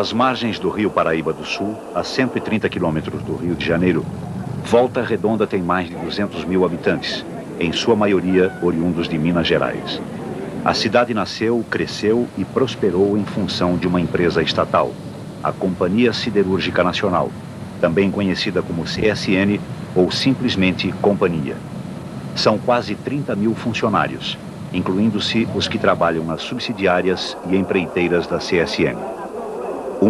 Às margens do rio Paraíba do Sul, a 130 quilômetros do Rio de Janeiro, Volta Redonda tem mais de 200 mil habitantes, em sua maioria oriundos de Minas Gerais. A cidade nasceu, cresceu e prosperou em função de uma empresa estatal, a Companhia Siderúrgica Nacional, também conhecida como CSN ou simplesmente Companhia. São quase 30 mil funcionários, incluindo-se os que trabalham nas subsidiárias e empreiteiras da CSN.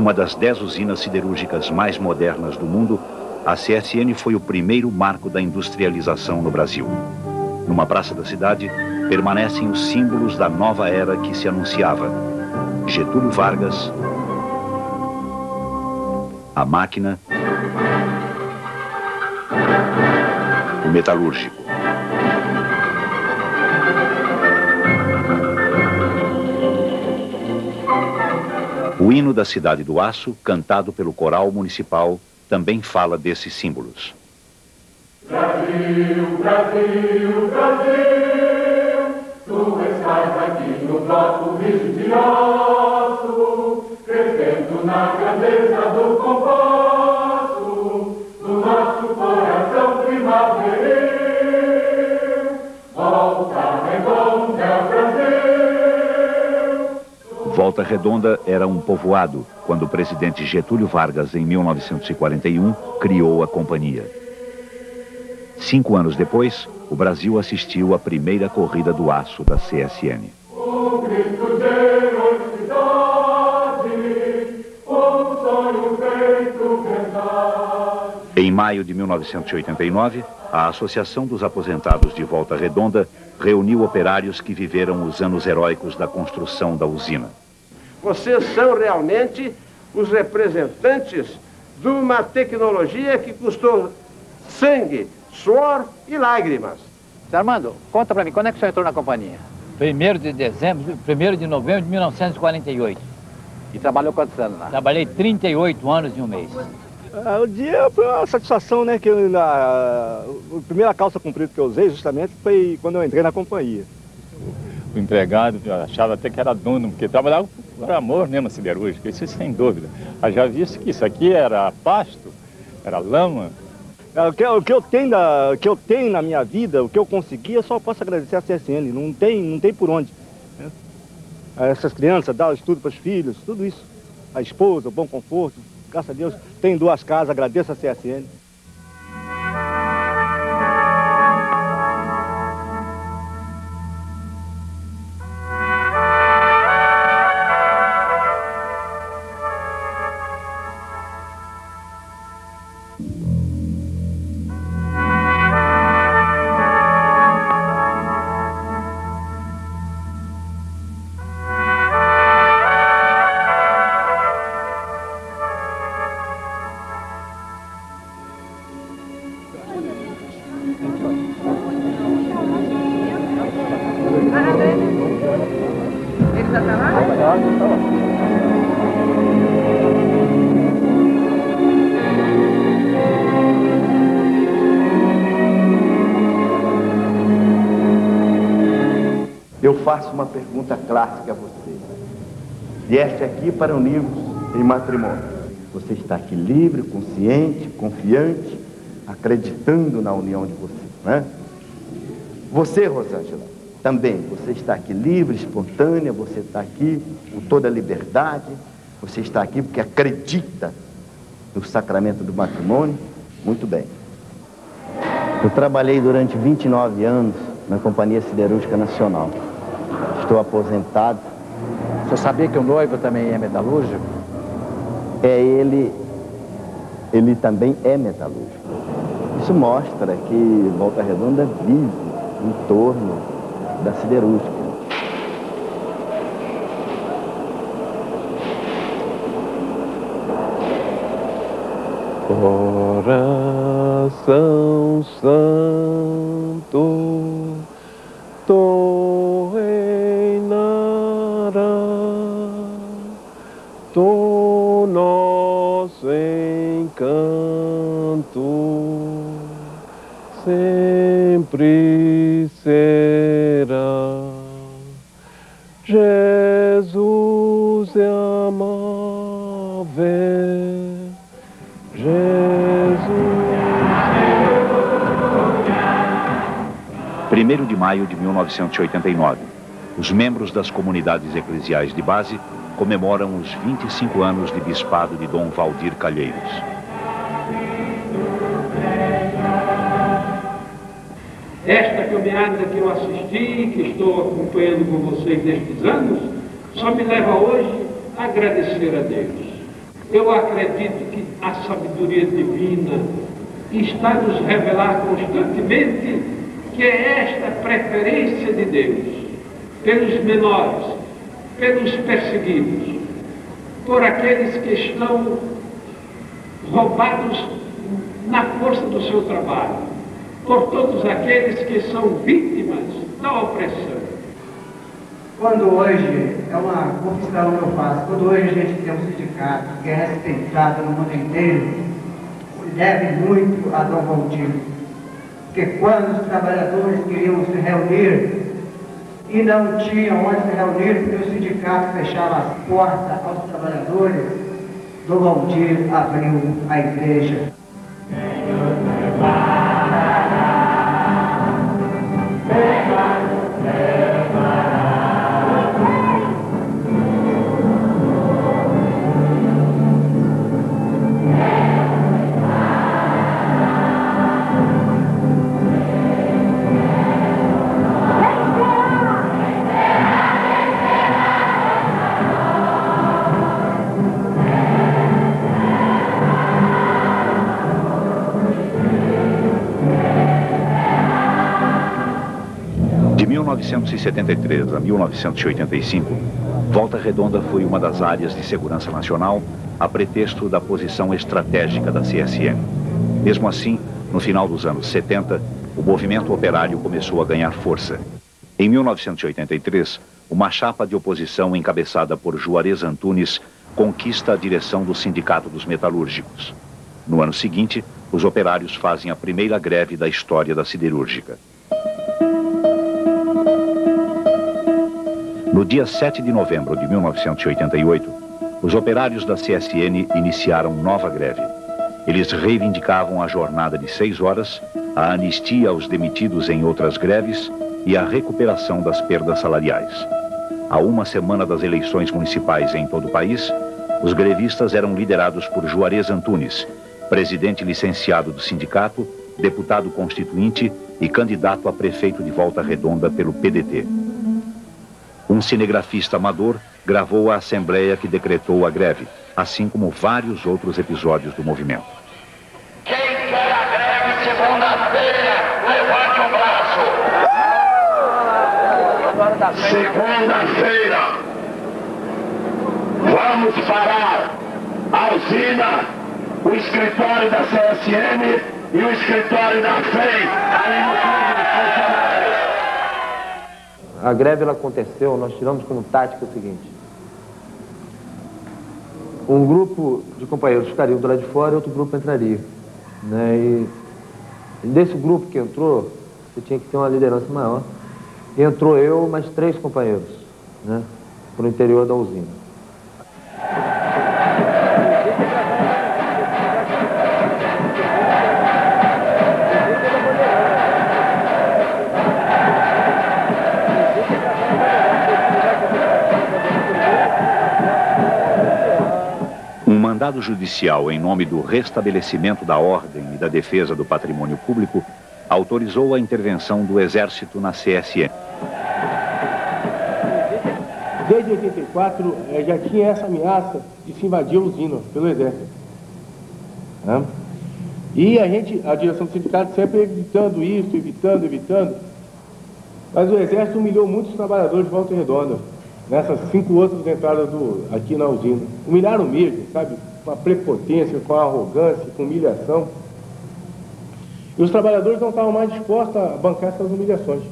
Uma das dez usinas siderúrgicas mais modernas do mundo, a CSN foi o primeiro marco da industrialização no Brasil. Numa praça da cidade, permanecem os símbolos da nova era que se anunciava. Getúlio Vargas, a máquina, o metalúrgico. O hino da Cidade do Aço, cantado pelo Coral Municipal, também fala desses símbolos. Brasil, Brasil, Brasil, tu estás aqui no bloco aço, crescendo na grandeza do compasso, Volta Redonda era um povoado quando o presidente Getúlio Vargas, em 1941, criou a companhia. Cinco anos depois, o Brasil assistiu à primeira corrida do aço da CSN. Em maio de 1989, a Associação dos Aposentados de Volta Redonda reuniu operários que viveram os anos heróicos da construção da usina. Vocês são realmente os representantes de uma tecnologia que custou sangue, suor e lágrimas. Zé Armando, conta pra mim, quando é que o senhor entrou na companhia? 1 de dezembro, 1 de novembro de 1948. E trabalhou quantos anos lá? Trabalhei 38 anos e um mês. Ah, o dia foi uma satisfação, né? Que eu, na, a primeira calça comprida que eu usei justamente foi quando eu entrei na companhia. O empregado achava até que era dono, porque trabalhava por amor mesmo a siderúrgica, isso sem dúvida. Já visto que isso aqui era pasto, era lama, Ah, O que, o que eu tenho da, que eu tenho na minha vida, o que eu consegui, eu só posso agradecer a CSN. Não tem, não tem por onde. né? Essas crianças, dar o estudo para os filhos, tudo isso. A esposa, o bom conforto. Graças a Deus, tem duas casas, agradeço a CSN. Pergunta clássica a você. Vieste aqui para unir-vos em matrimônio. Você está aqui livre, consciente, confiante, acreditando na união de vocês, não é? Você, Rosângela, também, você está aqui livre, espontânea, você está aqui com toda a liberdade, você está aqui porque acredita no sacramento do matrimônio. Muito bem. Eu trabalhei durante 29 anos na Companhia Siderúrgica Nacional. Estou aposentado. O senhor sabia que o noivo também é metalúrgico? É ele, ele também é metalúrgico. Isso mostra que Volta Redonda vive em torno da siderúrgica. Coração Santo, de maio de 1989. Os membros das comunidades eclesiais de base comemoram os 25 anos de bispado de Dom Valdir Calheiros. Esta caminhada que eu assisti, que estou acompanhando com vocês nestes anos, só me leva hoje a agradecer a Deus. Eu acredito que a sabedoria divina está nos revelar constantemente que é esta preferência de Deus pelos menores, pelos perseguidos, por aqueles que estão roubados na força do seu trabalho, por todos aqueles que são vítimas da opressão. Quando hoje, é uma confissão que eu faço, quando hoje a gente tem um sindicato que é respeitado no mundo inteiro, se deve muito a Dom Valdir. Porque quando os trabalhadores queriam se reunir e não tinham onde se reunir, porque o sindicato fechava as portas aos trabalhadores, Dom Valdir abriu a igreja. De 1973 a 1985, Volta Redonda foi uma das áreas de segurança nacional a pretexto da posição estratégica da CSN. Mesmo assim, no final dos anos 70, o movimento operário começou a ganhar força. Em 1983, uma chapa de oposição encabeçada por Juarez Antunes conquista a direção do Sindicato dos Metalúrgicos. No ano seguinte, os operários fazem a primeira greve da história da siderúrgica. No dia 7 de novembro de 1988, os operários da CSN iniciaram nova greve. Eles reivindicavam a jornada de seis horas, a anistia aos demitidos em outras greves e a recuperação das perdas salariais. A uma semana das eleições municipais em todo o país, os grevistas eram liderados por Juarez Antunes, presidente licenciado do sindicato, deputado constituinte e candidato a prefeito de Volta Redonda pelo PDT. Um cinegrafista amador gravou a assembleia que decretou a greve, assim como vários outros episódios do movimento. Quem quer a greve segunda-feira, levante o braço. Segunda-feira, vamos parar a usina, o escritório da CSN e o escritório da FEI, ali no. A greve ela aconteceu, nós tiramos como tática o seguinte. Um grupo de companheiros ficariam do lado de fora e outro grupo entraria. Né? E desse grupo que entrou, você tinha que ter uma liderança maior. Entrou eu, mais três companheiros, né? Para o interior da usina. Mandado judicial em nome do restabelecimento da ordem e da defesa do patrimônio público autorizou a intervenção do Exército na CSN. Desde 84 eh, já tinha essa ameaça de se invadir a usina pelo Exército. Né? E a gente, a direção do sindicato sempre evitando isso, evitando, evitando. Mas o Exército humilhou muitos trabalhadores de Volta Redonda, nessas cinco outras entradas do, aqui na usina. Humilharam mesmo, sabe? Com a prepotência, com a arrogância, com humilhação. E os trabalhadores não estavam mais dispostos a bancar essas humilhações.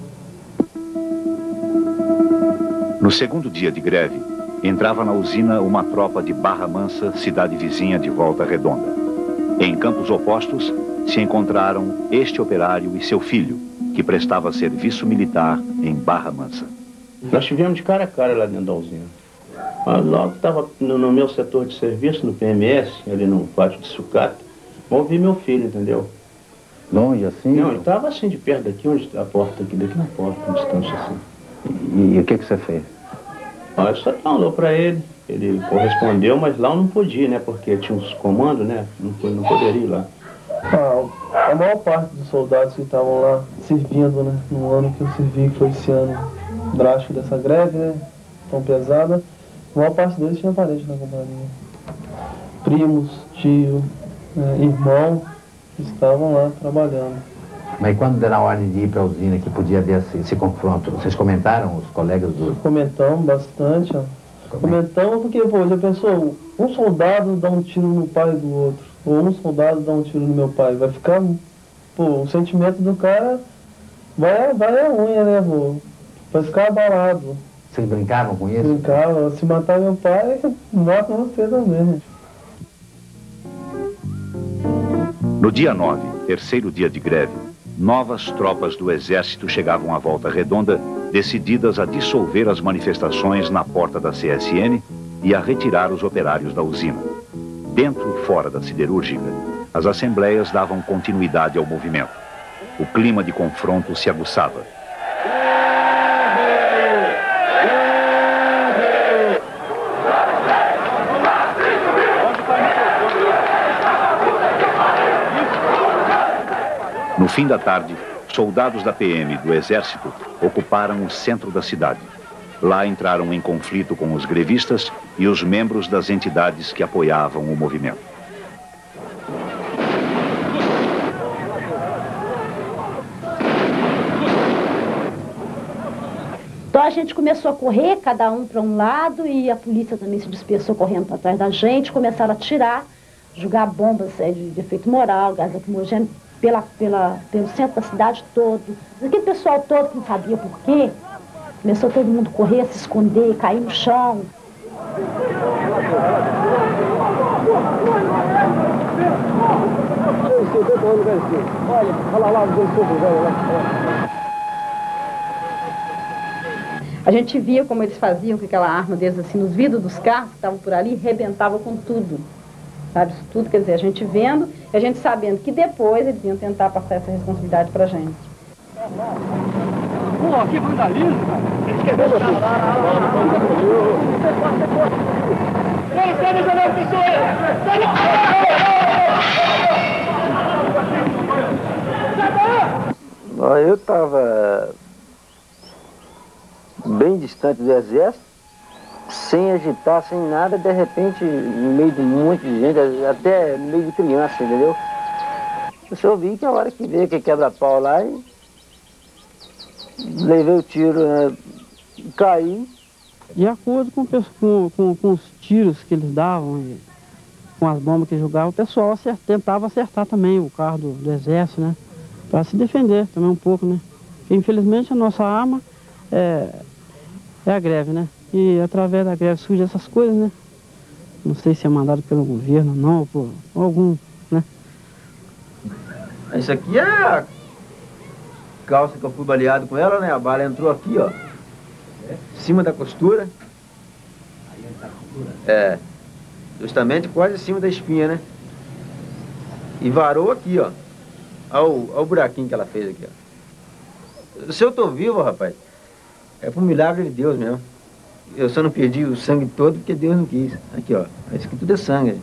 No segundo dia de greve, entrava na usina uma tropa de Barra Mansa, cidade vizinha de Volta Redonda. Em campos opostos, se encontraram este operário e seu filho, que prestava serviço militar em Barra Mansa. Nós tivemos de cara a cara lá dentro da usina. Mas logo estava no, no meu setor de serviço, no PMS, ali no pátio de sucata, ouvi meu filho, entendeu? Longe assim? Não, ele estava assim, de perto daqui, onde a porta aqui, daqui na porta, distância assim. E, e o que, que você fez? Olha, só falou para ele, ele correspondeu, mas lá eu não podia, né? Porque tinha uns comandos, né? Não, não poderia ir lá. Ah, a maior parte dos soldados que estavam lá servindo, né, no ano que eu servi, que foi esse ano drástico dessa greve, né, tão pesada, maior parte deles tinha parente na companhia. Primos, tio, né, irmão, estavam lá trabalhando. Mas quando deram a ordem de ir para a usina, que podia haver esse, esse confronto, vocês comentaram, os colegas do... Comentamos bastante, ó. Comentamos porque, pô, já pensou, um soldado dá um tiro no pai do outro, ou um soldado dá um tiro no meu pai, vai ficar, pô, o sentimento do cara vai, vai a unha, né, pô, vai ficar abalado. Vocês brincavam com isso? Brincava, se matar meu pai, mata você também. No dia 9, terceiro dia de greve, novas tropas do Exército chegavam à Volta Redonda, decididas a dissolver as manifestações na porta da CSN e a retirar os operários da usina. Dentro e fora da siderúrgica, as assembleias davam continuidade ao movimento. O clima de confronto se aguçava. No fim da tarde, soldados da PM do Exército ocuparam o centro da cidade. Lá entraram em conflito com os grevistas e os membros das entidades que apoiavam o movimento. Então a gente começou a correr, cada um para um lado, e a polícia também se dispersou correndo para trás da gente, começaram a atirar, jogar bombas de, de efeito moral, gás lacrimogêneo, pela, pela, pelo centro da cidade todo. Aquele pessoal todo que não sabia por quê, começou todo mundo a correr, a se esconder, cair no chão. A gente via como eles faziam com aquela arma deles assim nos vidros dos carros que estavam por ali, rebentava com tudo. Sabe, isso tudo, quer dizer, a gente vendo e a gente sabendo que depois eles iam tentar passar essa responsabilidade pra gente. Pô, que vandalismo, cara. Eles Eu estava bem distante do exército, sem agitar, sem nada, de repente, no meio de um monte de gente, até no meio de criança, entendeu? Eu só vi que a hora que veio que quebra-pau lá e levei o tiro, né? caí. De acordo com, com, com, com os tiros que eles davam, com as bombas que jogavam, o pessoal acer- tentava acertar também o carro do, do exército, né? Para se defender também um pouco, né? Porque, infelizmente a nossa arma é, é a greve, né? E através da greve surgem essas coisas, né? Não sei se é mandado pelo governo não, por algum, né? Isso aqui é a calça que eu fui baleado com ela, né? A bala entrou aqui, ó. Em cima da costura. É. Justamente quase em cima da espinha, né? E varou aqui, ó. Olha o buraquinho que ela fez aqui, ó. Se eu tô vivo, rapaz, é por milagre de Deus mesmo. Eu só não perdi o sangue todo porque Deus não quis. Aqui, ó. Isso aqui tudo é sangue.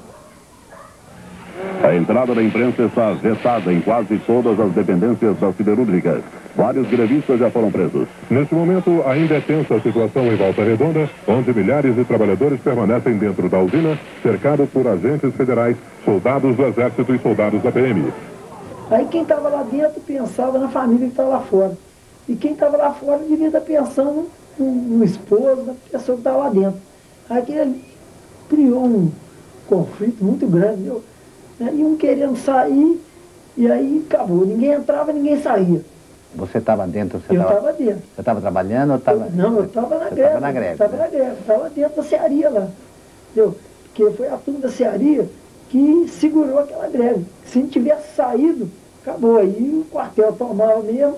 A entrada da imprensa está vetada em quase todas as dependências das siderúrgicas. Vários grevistas já foram presos. Neste momento, ainda é tensa a situação em Volta Redonda, onde milhares de trabalhadores permanecem dentro da usina, cercados por agentes federais, soldados do Exército e soldados da PM. Aí quem estava lá dentro pensava na família que estava lá fora. E quem estava lá fora devia estar pensando no esposo, na pessoa que estava lá dentro. Aquilo criou um conflito muito grande. viu? Né? E um querendo sair, e aí acabou. Ninguém entrava, ninguém saía. Você estava dentro? Você Eu tava- estava dentro. Você estava trabalhando ou estava... Não, eu estava na greve. tava na greve, Estava na greve, estava dentro da cearia lá. Entendeu? Porque foi a turma da cearia que segurou aquela greve. Se não tivesse saído, acabou. Aí o quartel tomava mesmo,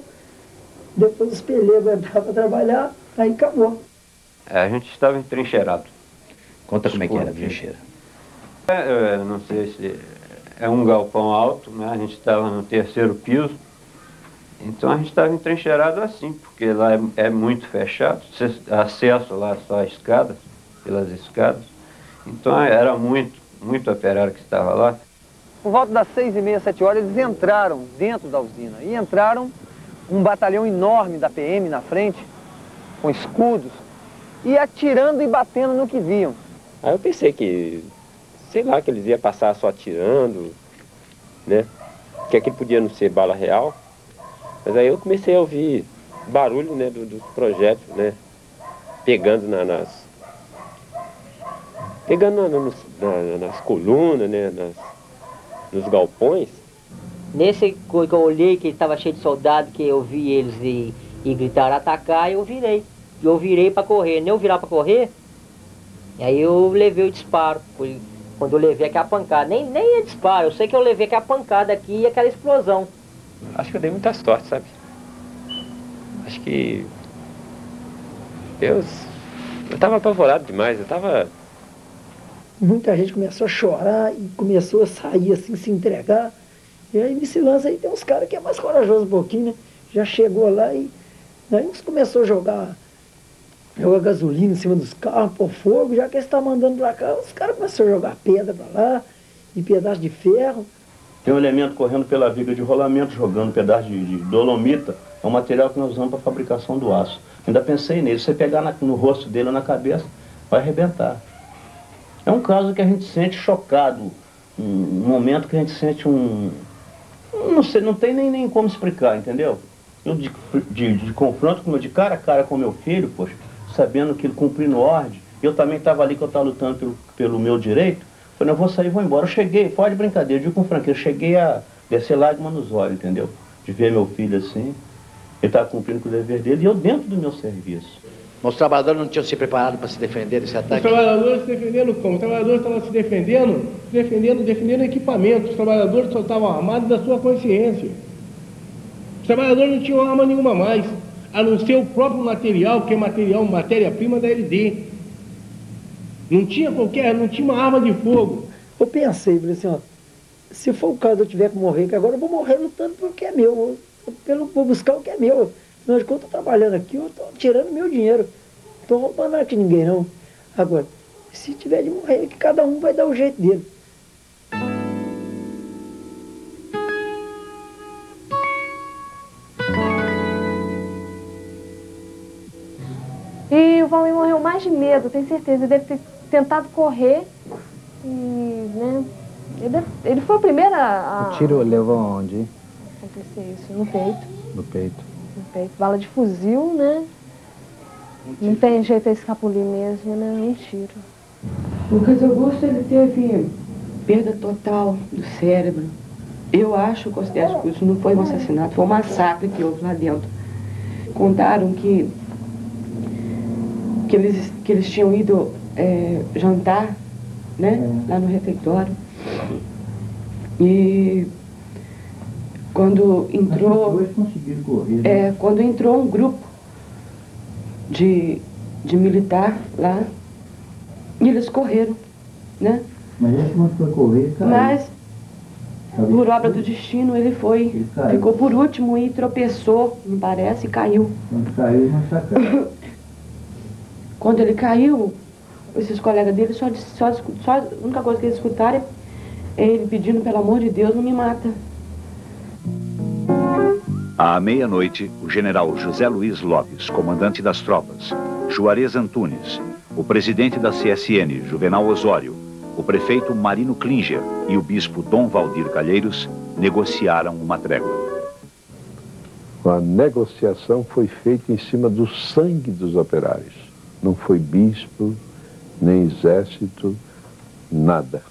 depois os pelegos entravam para trabalhar, aí acabou. É, a gente estava entrincheirado. Conta como é que era a trincheira. É, eu não sei se é um galpão alto, né? a gente estava no terceiro piso, então a gente estava entrincheirado assim, porque lá é, é muito fechado, acesso lá só a escadas, pelas escadas, então era muito, muito operário que estava lá. Por volta das seis e meia, sete horas, eles entraram dentro da usina e entraram um batalhão enorme da PM na frente, com escudos, e atirando e batendo no que viam. Aí eu pensei que, sei lá, que eles iam passar só atirando, né? Que aquilo podia não ser bala real. Mas aí eu comecei a ouvir barulho, né, dos do projétil, né? Pegando na, nas... Pegando na, na, nas colunas, né? Nas, nos galpões. Nesse que eu olhei, que estava cheio de soldado, que eu vi eles e, e gritaram atacar, eu virei. Eu virei para correr. Nem eu virar para correr, e aí eu levei o disparo. Foi quando eu levei aquela pancada. Nem, nem é disparo, eu sei que eu levei aquela pancada aqui e aquela explosão. Acho que eu dei muita sorte, sabe? Acho que. Deus. Eu tava apavorado demais, eu tava. Muita gente começou a chorar e começou a sair assim, se entregar. E aí nesse lance aí tem uns caras que é mais corajoso um pouquinho, né? Já chegou lá e aí uns começou a jogar, jogar gasolina em cima dos carros, pôr fogo, já que eles estão mandando pra cá, os caras começaram a jogar pedra pra lá, e pedaço de ferro. Tem um elemento correndo pela viga de rolamento, jogando pedaço de, de dolomita, é um material que nós usamos para fabricação do aço. Ainda pensei nele, você pegar na, no rosto dele ou na cabeça, vai arrebentar. É um caso que a gente sente chocado, um, um momento que a gente sente um, não sei, não tem nem, nem como explicar, entendeu? Eu de, de, de confronto com meu, de cara a cara com meu filho, poxa, sabendo que ele cumprindo ordem, eu também estava ali que eu estava lutando pelo, pelo meu direito, falei, eu vou sair, vou embora. Eu cheguei, pode brincadeira, eu digo com franqueza, eu cheguei a descer lágrima nos olhos, entendeu? De ver meu filho assim, ele estava cumprindo com o dever dele, e eu dentro do meu serviço. Os trabalhadores não tinham se preparado para se defender desse Os ataque? trabalhadores se defendendo como? Os trabalhadores estavam se defendendo, se defendendo, defendendo equipamento. Os trabalhadores só estavam armados da sua consciência. Os trabalhadores não tinham arma nenhuma mais, a não ser o próprio material, que é material, matéria-prima da LD. Não tinha qualquer, não tinha uma arma de fogo. Eu pensei, falei assim, ó, se for o caso eu tiver que morrer, que agora eu vou morrer lutando pelo que é meu, pelo, vou buscar o que é meu. Afinal de contas, eu estou trabalhando aqui, eu estou tirando meu dinheiro. Não estou roubando nada de ninguém, não. Agora, se tiver de morrer, que cada um vai dar o jeito dele. O Valmir morreu mais de medo, tenho certeza. Ele deve ter tentado correr e, né? Ele, deve- ele foi o primeiro a, a O tiro levou aonde? acontecer isso, no peito. No peito. No peito. Bala de fuzil, né? Não tem jeito a escapulir mesmo, né? Um tiro. Lucas Augusto ele teve perda total do cérebro. Eu acho, considero que isso não foi um assassinato, foi um massacre que houve lá dentro. Contaram que, que, eles, que eles tinham ido é, jantar, né? Lá no refeitório. E quando entrou. conseguiram correr. É, quando entrou um grupo de, de militar lá, e eles correram, né? Mas esse quando foi correr, caiu. Mas, por obra do destino, ele foi, caiu. ficou por último e tropeçou, me parece, e caiu. Quando caiu, massacraram. Quando ele caiu, esses colegas dele só, só, só a única coisa que eles escutaram é ele pedindo, pelo amor de Deus, não me mata. À meia-noite, o general José Luiz Lopes, comandante das tropas, Juarez Antunes, o presidente da CSN, Juvenal Osório, o prefeito Marino Klinger e o bispo Dom Valdir Calheiros negociaram uma trégua. A negociação foi feita em cima do sangue dos operários. Não foi bispo, nem exército, nada.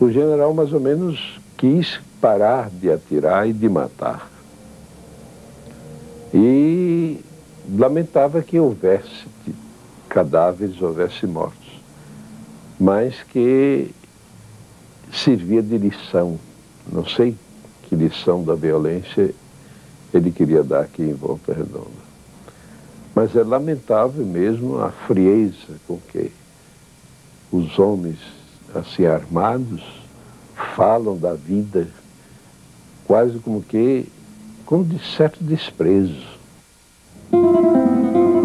O general mais ou menos quis parar de atirar e de matar. E lamentava que houvesse cadáveres, houvesse mortos, mas que servia de lição. Não sei que lição da violência ele queria dar aqui em Volta Redonda. Mas é lamentável mesmo a frieza com que os homens assim armados falam da vida quase como que com de certo desprezo.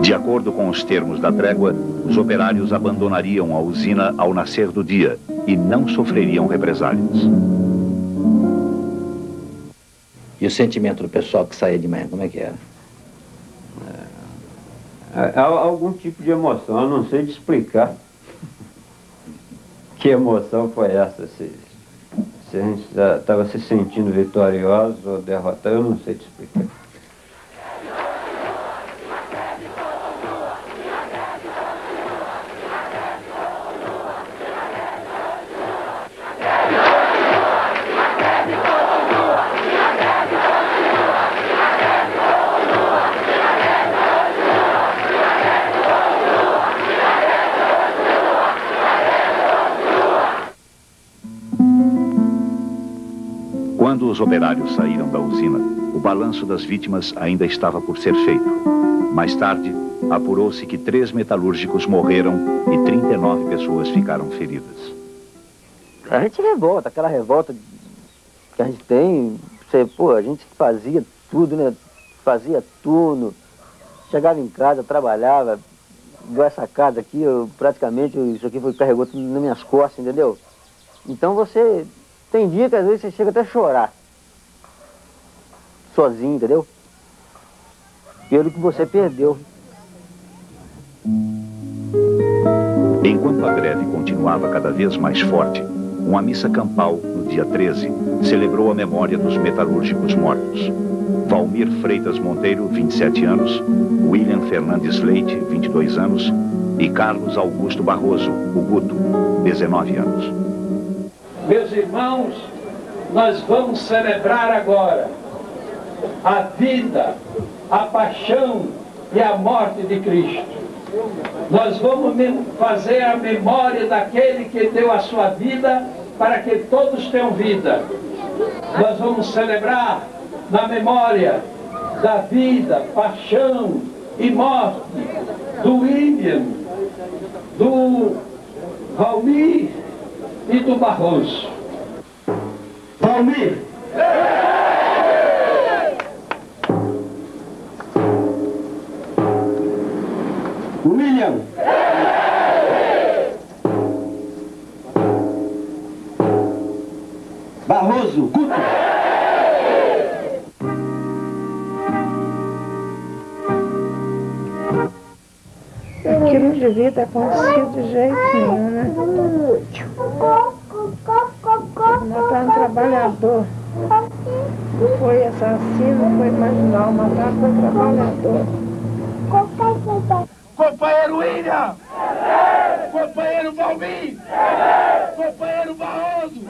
De acordo com os termos da trégua, os operários abandonariam a usina ao nascer do dia e não sofreriam represálias. E o sentimento do pessoal que saía de manhã, como é que era? É, é algum tipo de emoção, eu não sei te explicar. Que emoção foi essa? Se, se a gente estava se sentindo vitorioso ou derrotado, eu não sei te explicar. Operários saíram da usina, o balanço das vítimas ainda estava por ser feito. Mais tarde, apurou-se que três metalúrgicos morreram e 39 pessoas ficaram feridas. A gente revolta, aquela revolta que a gente tem, você, pô, a gente fazia tudo, né? Fazia turno, chegava em casa, trabalhava, essa casa aqui, eu, praticamente isso aqui foi, carregou tudo nas minhas costas, entendeu? Então você tem dia que às vezes você chega até a chorar. Sozinho, entendeu? Pelo que você perdeu. Enquanto a greve continuava cada vez mais forte, uma missa campal, no dia 13, celebrou a memória dos metalúrgicos mortos. Valmir Freitas Monteiro, 27 anos, William Fernandes Leite, 22 anos, e Carlos Augusto Barroso, o Guto, 19 anos. Meus irmãos, nós vamos celebrar agora a vida, a paixão e a morte de Cristo. Nós vamos fazer a memória daquele que deu a sua vida para que todos tenham vida. Nós vamos celebrar na memória da vida, paixão e morte do William, do Valmir e do Barroso. Valmir! William! Barroso, Guto! Que não devia ter acontecido de jeito nenhum, né? Matar um trabalhador. Não foi assassino, foi marginal, matar foi trabalhador. William! Companheiro Valmir! Companheiro Barroso!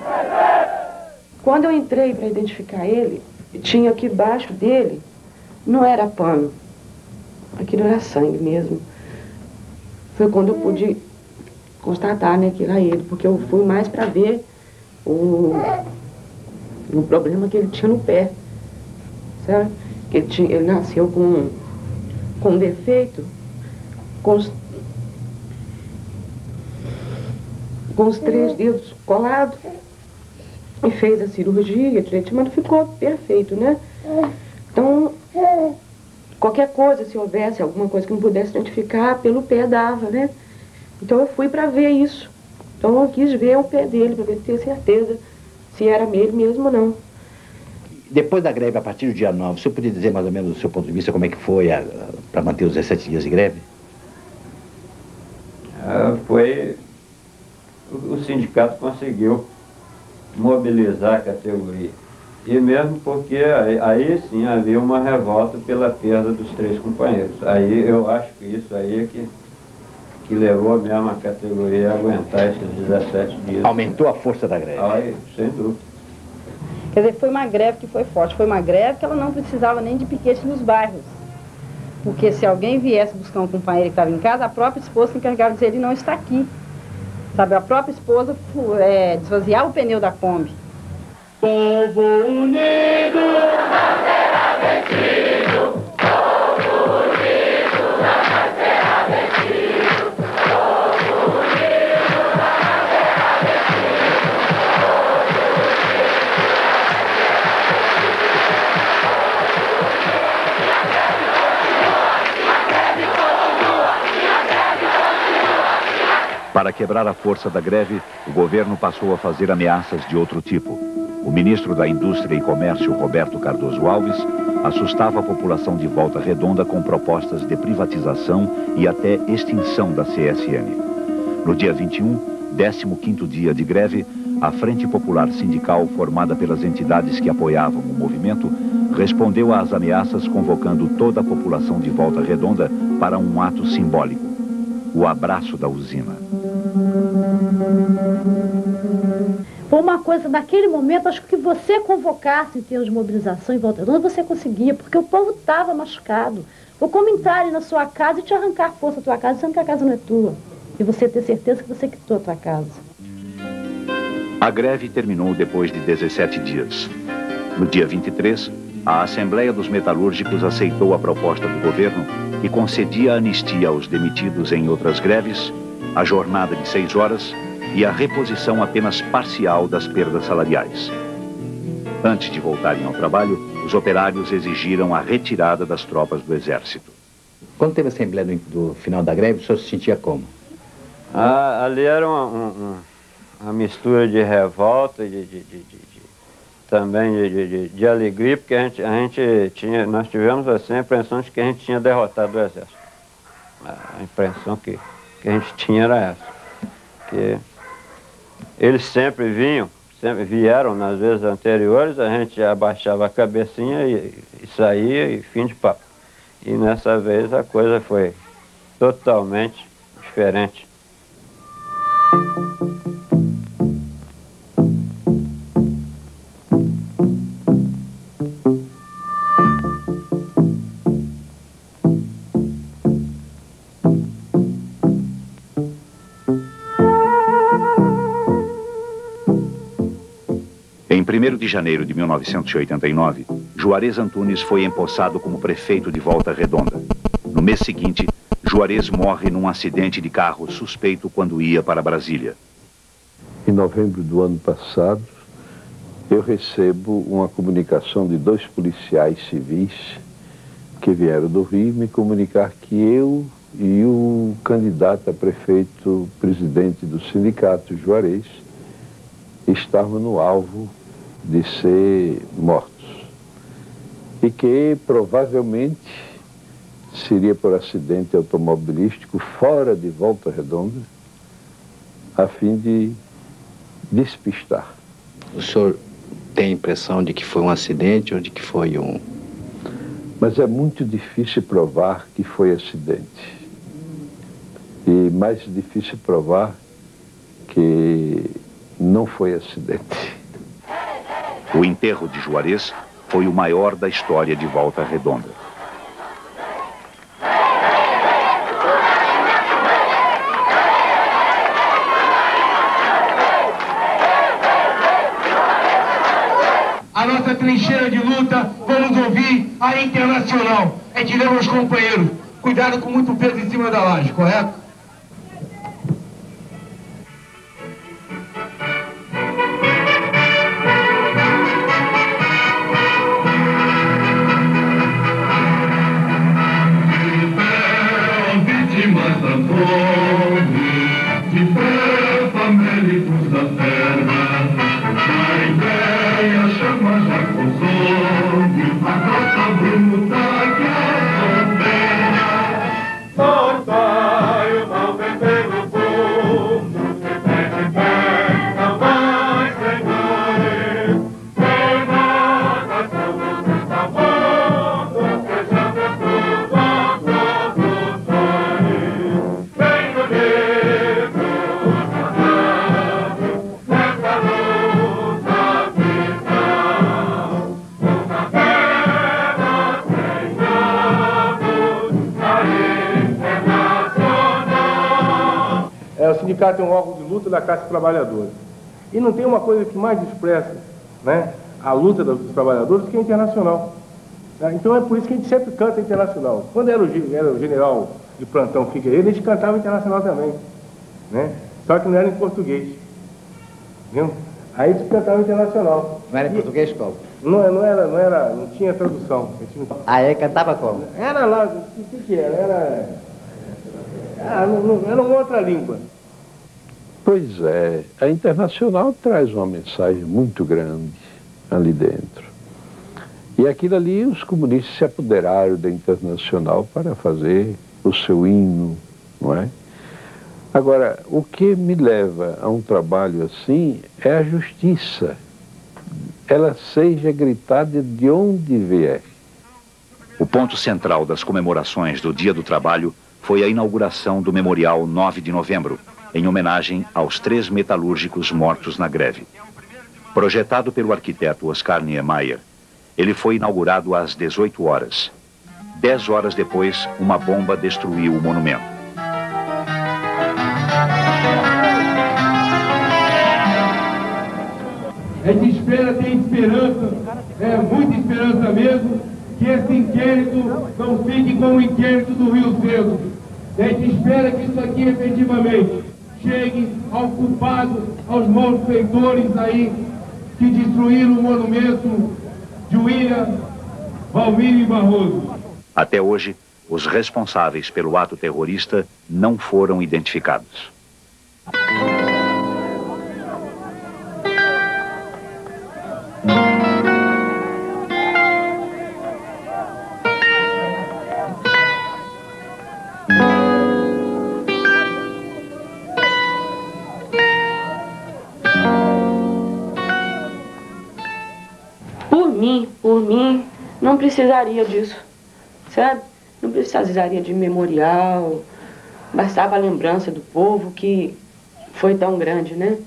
Quando eu entrei para identificar ele, tinha aqui embaixo dele, não era pano. Aquilo era sangue mesmo. Foi quando eu pude constatar né, que era ele, porque eu fui mais para ver o, o problema que ele tinha no pé. Sabe? Que ele, tinha, ele nasceu com, com um defeito, com os, três dedos colados, e fez a cirurgia, mas ficou perfeito, né? Então, qualquer coisa, se houvesse alguma coisa que não pudesse identificar, pelo pé dava, né? Então eu fui para ver isso. Então eu quis ver o pé dele, para ter certeza se era ele mesmo ou não. Depois da greve, a partir do dia 9, você podia dizer mais ou menos do seu ponto de vista como é que foi para manter os 17 dias de greve? Ah, foi. O, o sindicato conseguiu mobilizar a categoria. E mesmo porque aí, aí, sim havia uma revolta pela perda dos três companheiros. Aí eu acho que isso aí é que, que levou mesmo a categoria a aguentar esses 17 dias. Aumentou a força da greve. Aí, sem dúvida. Quer dizer, foi uma greve que foi forte. Foi uma greve que ela não precisava nem de piquete nos bairros. Porque se alguém viesse buscar um companheiro que estava em casa, a própria esposa se encarregava de dizer, ele não está aqui. Sabe, a própria esposa é, desvaziava o pneu da Kombi. Povo unido não será vencido. Para quebrar a força da greve, o governo passou a fazer ameaças de outro tipo. O ministro da Indústria e Comércio, Roberto Cardoso Alves, assustava a população de Volta Redonda com propostas de privatização e até extinção da CSN. No dia 21, 15º dia de greve, a Frente Popular Sindical, formada pelas entidades que apoiavam o movimento, respondeu às ameaças convocando toda a população de Volta Redonda para um ato simbólico, o abraço da usina. Foi uma coisa, naquele momento, acho que você convocasse em termos de mobilização em Volta Redonda, você conseguia, porque o povo estava machucado. Ou como entrar ali na sua casa e te arrancar a força da tua casa, dizendo que a casa não é tua. E você ter certeza que você quitou a tua casa. A greve terminou depois de 17 dias. No dia 23, a Assembleia dos Metalúrgicos aceitou a proposta do governo que concedia anistia aos demitidos em outras greves, a jornada de seis horas e a reposição apenas parcial das perdas salariais. Antes de voltarem ao trabalho, os operários exigiram a retirada das tropas do Exército. Quando teve a Assembleia do, do final da greve, o senhor se sentia como? Ah, ali era uma, uma, uma, mistura de revolta e de, de, de, de também de, de, alegria, porque a gente, a gente tinha, nós tivemos assim a impressão de que a gente tinha derrotado o exército. A impressão que, que a gente tinha era essa. Que eles sempre vinham, sempre vieram nas vezes anteriores, a gente abaixava a cabecinha e, e saía e fim de papo. E nessa vez a coisa foi totalmente diferente. Janeiro de 1989, Juarez Antunes foi empossado como prefeito de Volta Redonda. No mês seguinte, Juarez morre num acidente de carro suspeito quando ia para Brasília. Em novembro do ano passado, eu recebo uma comunicação de dois policiais civis que vieram do Rio me comunicar que eu e o candidato a prefeito presidente do sindicato, Juarez, estavam no alvo de ser mortos. E que provavelmente seria por acidente automobilístico fora de Volta Redonda, a fim de despistar. O senhor tem a impressão de que foi um acidente ou de que foi um. Mas é muito difícil provar que foi acidente. E mais difícil provar que não foi acidente. O enterro de Juarez foi o maior da história de Volta Redonda. A nossa trincheira de luta, vamos ouvir a internacional. É de ler meus companheiros. Cuidado com muito peso em cima da laje, correto? É, não tem uma coisa que mais expressa né, a luta dos trabalhadores que a internacional. Né? Então é por isso que a gente sempre canta internacional. Quando era o, era o general de plantão Figueiredo, a gente cantava internacional também. Né? Só que não era em português. Viu? Aí a gente cantava internacional. Não era em português como? Não, não, era, não era, não tinha tradução. Não... Aí cantava como? Era lá, o que, que era? Era, era, era uma outra língua. Pois é, a Internacional traz uma mensagem muito grande ali dentro. E aquilo ali os comunistas se apoderaram da Internacional para fazer o seu hino, não é? Agora, o que me leva a um trabalho assim é a justiça. Ela seja gritada de onde vier. O ponto central das comemorações do Dia do Trabalho foi a inauguração do Memorial 9 de Novembro, em homenagem aos três metalúrgicos mortos na greve. Projetado pelo arquiteto Oscar Niemeyer, ele foi inaugurado às 18 horas. Dez horas depois, uma bomba destruiu o monumento. A gente espera, tem esperança, é muita esperança mesmo, que esse inquérito não fique como o inquérito do Rio Centro. A gente espera que isso aqui efetivamente chegue ao culpado, aos malfeitores aí que destruíram o monumento de William Valmir Barroso. Até hoje, os responsáveis pelo ato terrorista não foram identificados. Precisaria disso, sabe? Não precisaria de memorial, bastava a lembrança do povo que foi tão grande, né?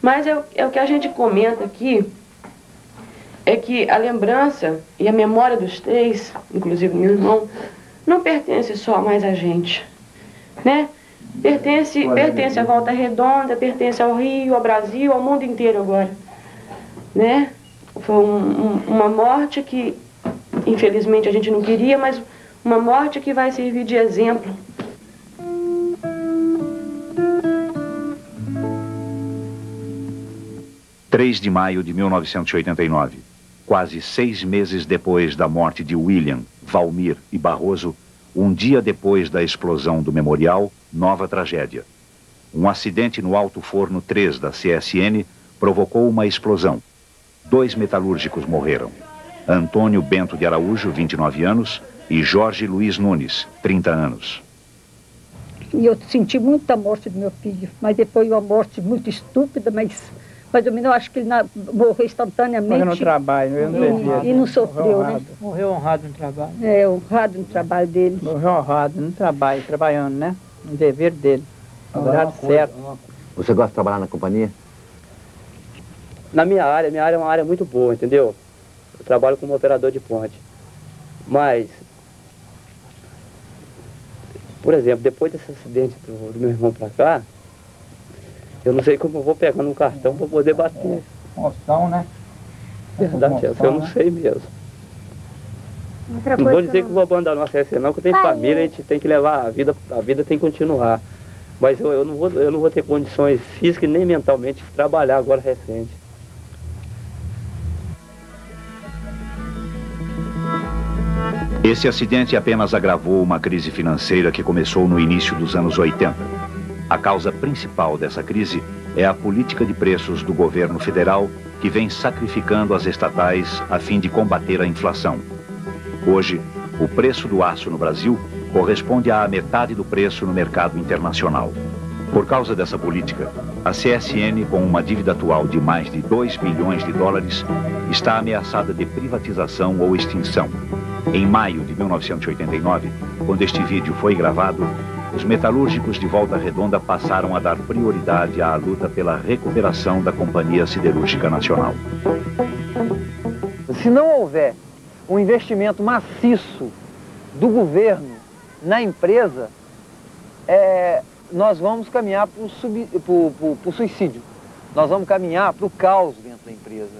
Mas é, o- é o que a gente comenta aqui, é que a lembrança e a memória dos três, inclusive meu irmão, não pertence só mais a gente, né? Pertence, pertence à Volta Redonda, pertence ao Rio, ao Brasil, ao mundo inteiro agora, né? Foi um- um- uma morte que, infelizmente, a gente não queria, mas uma morte que vai servir de exemplo 3 de maio de 1989, quase seis meses depois da morte de William, Valmir e Barroso, um dia depois da explosão do memorial, nova tragédia. Um acidente no Alto Forno 3 da CSN provocou uma explosão. Dois metalúrgicos morreram. Antônio Bento de Araújo, 29 anos, e Jorge Luiz Nunes, 30 anos. E eu senti muita morte do meu filho, mas depois uma morte muito estúpida, mas mais ou menos eu acho que ele na- morreu instantaneamente. Morreu no trabalho, eu não devia. e, e não sofreu, né? honrado. Morreu honrado no trabalho. É, honrado no trabalho dele. Morreu honrado no trabalho, trabalhando, né? No dever dele. No horário certo. Você gosta de trabalhar na companhia? Na minha área, minha área é uma área muito boa, entendeu? Eu trabalho como operador de ponte. Mas, por exemplo, depois desse acidente do, do meu irmão pra cá, eu não sei como eu vou pegando um cartão para poder bater. Moção, né? Verdade, essa eu não sei mesmo. Outra Não vou dizer que eu vou abandonar a CSN não, que eu tenho família, a gente tem que levar a vida, a vida tem que continuar. Mas eu, eu, não vou, eu não vou ter condições físicas nem mentalmente de trabalhar agora recente. Esse acidente apenas agravou uma crise financeira que começou no início dos anos 80. A causa principal dessa crise é a política de preços do governo federal, que vem sacrificando as estatais a fim de combater a inflação. Hoje, o preço do aço no Brasil corresponde à metade do preço no mercado internacional. Por causa dessa política, a CSN, com uma dívida atual de mais de 2 bilhões de dólares, está ameaçada de privatização ou extinção. Em maio de 1989, quando este vídeo foi gravado, os metalúrgicos de Volta Redonda passaram a dar prioridade à luta pela recuperação da Companhia Siderúrgica Nacional. Se não houver um investimento maciço do governo na empresa, é, nós vamos caminhar para o suicídio. Nós vamos caminhar para o caos dentro da empresa.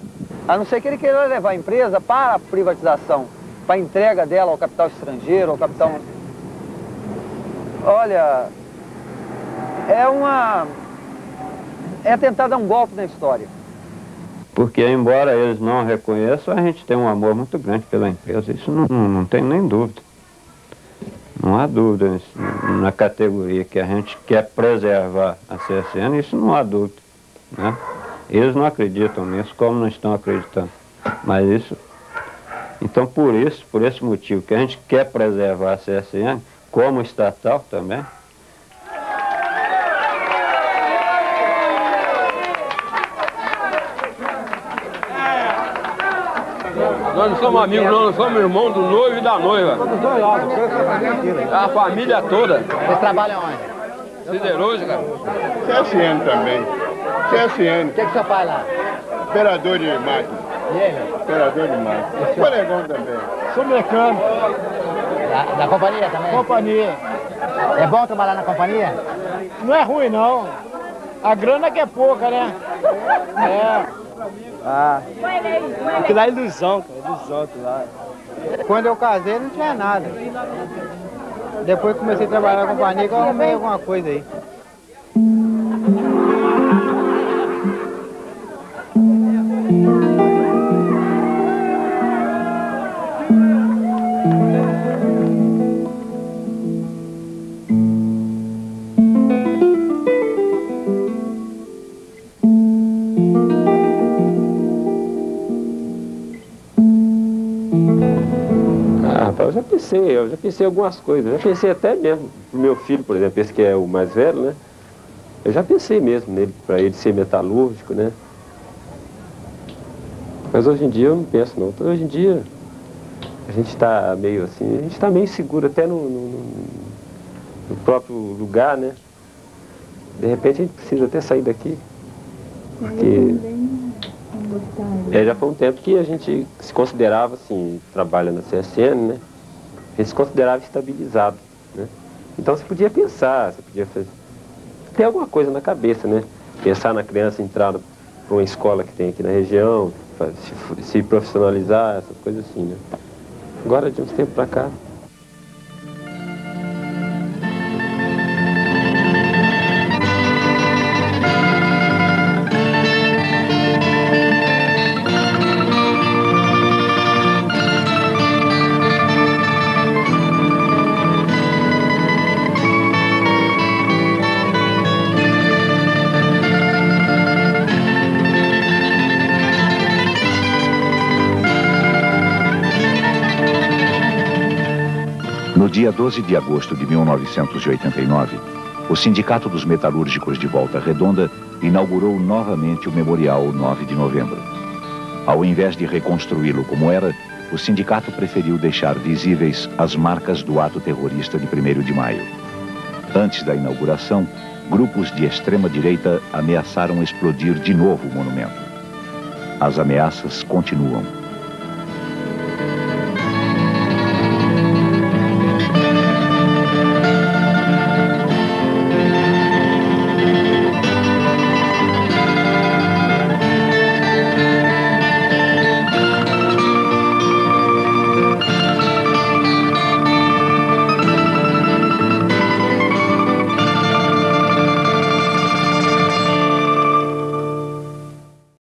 A não ser que ele queira levar a empresa para a privatização, para a entrega dela ao capital estrangeiro, ao capital... Olha, é uma... é tentar dar um golpe na história. Porque, embora eles não reconheçam, a gente tem um amor muito grande pela empresa. Isso não, não, não tem nem dúvida. Não há dúvida na categoria que a gente quer preservar a CSN, isso não há dúvida. Né? Eles não acreditam nisso, como não estão acreditando. Mas isso. Então, por isso, por esse motivo, que a gente quer preservar a CSN, como estatal também, Nós não somos amigos, não, nós somos irmãos do noivo e da noiva. Dos dois lados, A família toda. Vocês trabalham onde? Siderúrgica. CSN também. CSN. O que, que seu pai lá? Operador de máquina. E ele? Operador de máquina. Colegão também. Sou mecânico. Da, da companhia também? Companhia. É bom trabalhar na companhia? Não é ruim, não. A grana que é pouca, né? É. Ah. Aquilo é ilusão, cara. Ilusão aquilo lá. Quando eu casei não tinha nada. Depois comecei a trabalhar na companhia, que eu arrumei alguma coisa aí. Pensei, eu já pensei algumas coisas. Já pensei até mesmo pro meu filho, por exemplo, esse que é o mais velho, né? Eu já pensei mesmo nele, para ele ser metalúrgico, né? Mas hoje em dia eu não penso não. Então, hoje em dia a gente está meio assim, a gente está meio seguro até no, no, no, próprio lugar, né? De repente a gente precisa até sair daqui. Porque é, já foi um tempo que a gente se considerava assim, trabalha na CSN, né? Ele se considerava estabilizado. Né? Então você podia pensar, você podia fazer, ter alguma coisa na cabeça, né? Pensar na criança entrar para uma escola que tem aqui na região, se, se profissionalizar, essas coisas assim, né? Agora, de uns tempos para cá, dia 12 de agosto de 1989, o Sindicato dos Metalúrgicos de Volta Redonda inaugurou novamente o Memorial 9 de Novembro. Ao invés de reconstruí-lo como era, o sindicato preferiu deixar visíveis as marcas do ato terrorista de 1 de maio. Antes da inauguração, grupos de extrema-direita ameaçaram explodir de novo o monumento. As ameaças continuam.